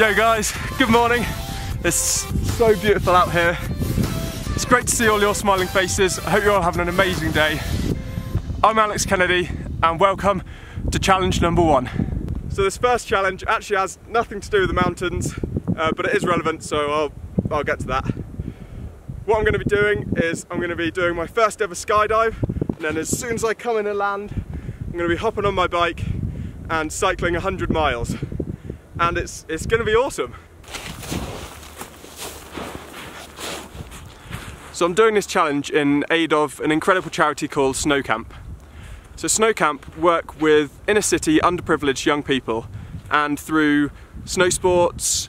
Yo guys, good morning. It's so beautiful out here. It's great to see all your smiling faces. I hope you're all having an amazing day. I'm Alex Kennedy and welcome to challenge number one. So this first challenge actually has nothing to do with the mountains, uh, but it is relevant, so I'll, I'll get to that. What I'm going to be doing is I'm going to be doing my first ever skydive, and then as soon as I come in and land, I'm going to be hopping on my bike and cycling 100 miles and it's, it's going to be awesome. So I'm doing this challenge in aid of an incredible charity called Snow Camp. So Snow Camp work with inner city underprivileged young people and through snow sports,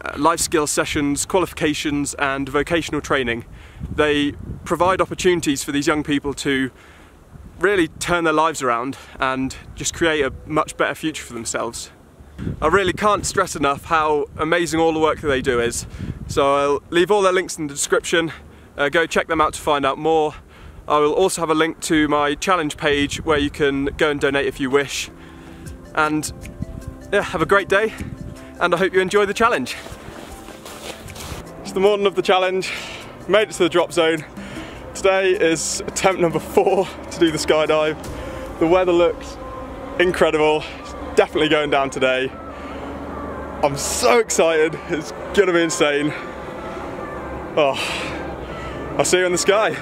uh, life skills sessions, qualifications and vocational training they provide opportunities for these young people to really turn their lives around and just create a much better future for themselves. I really can't stress enough how amazing all the work that they do is. So I'll leave all their links in the description. Uh, go check them out to find out more. I will also have a link to my challenge page where you can go and donate if you wish. And yeah, have a great day and I hope you enjoy the challenge. It's the morning of the challenge, made it to the drop zone. Today is attempt number four to do the skydive. The weather looks incredible, definitely going down today. I'm so excited, it's gonna be insane. Oh, I'll see you in the sky.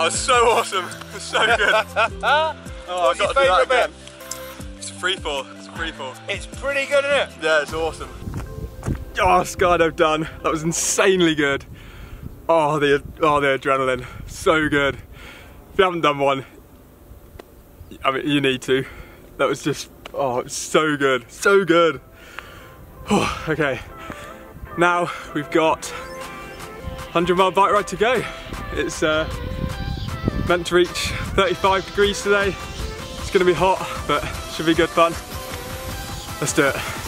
That was so awesome. so good. oh, What's your favourite bit? It's a free fall. It's a free fall. It's pretty good, isn't it? Yeah, it's awesome. Oh, skydive done. That was insanely good. Oh, the oh the adrenaline, so good. If you haven't done one, I mean, you need to. That was just oh, it's so good, so good. Oh, okay, now we've got 100 mile bike ride to go. It's uh, meant to reach 35 degrees today. It's gonna be hot, but should be good fun. Let's do it.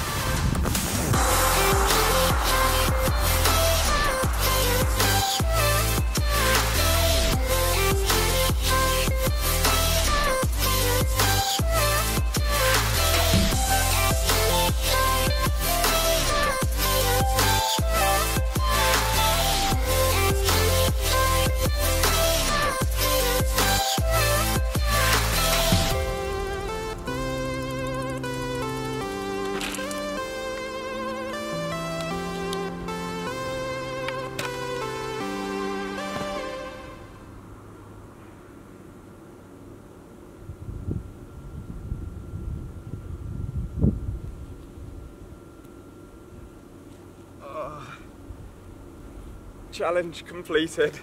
Challenge completed.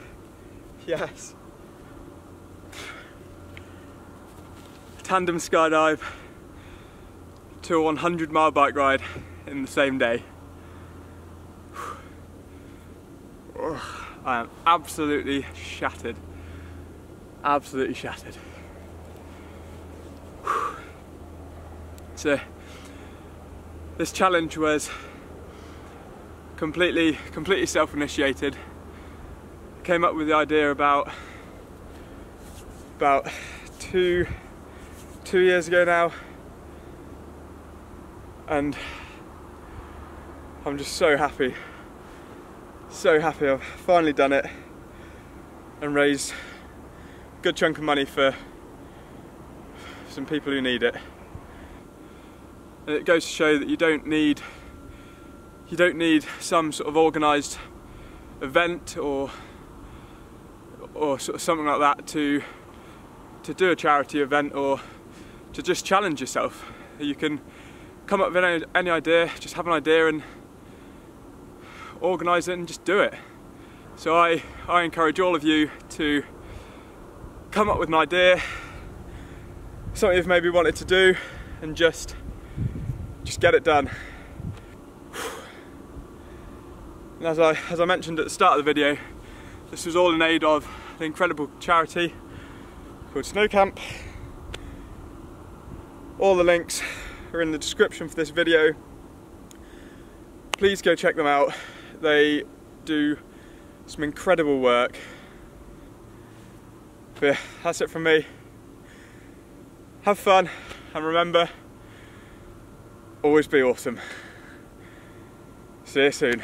Yes. Tandem skydive to a 100 mile bike ride in the same day. I am absolutely shattered. Absolutely shattered. So this challenge was completely completely self-initiated. Came up with the idea about about two two years ago now. And I'm just so happy so happy I've finally done it and raised a good chunk of money for some people who need it. And it goes to show that you don't need you don't need some sort of organised event or or sort of something like that to to do a charity event or to just challenge yourself. You can come up with any, any idea, just have an idea and organise it and just do it. So I, I encourage all of you to come up with an idea, something you've maybe wanted to do and just just get it done. And as I, as I mentioned at the start of the video, this was all in aid of an incredible charity called Snow Camp. All the links are in the description for this video. Please go check them out. They do some incredible work. But yeah, that's it from me. Have fun and remember, always be awesome. See you soon.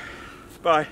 Bye.